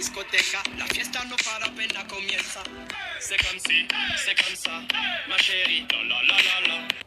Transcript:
discoteca, la fiesta no para apenas comienza. Si, c'est comme ça, ma chérie, la la la la la.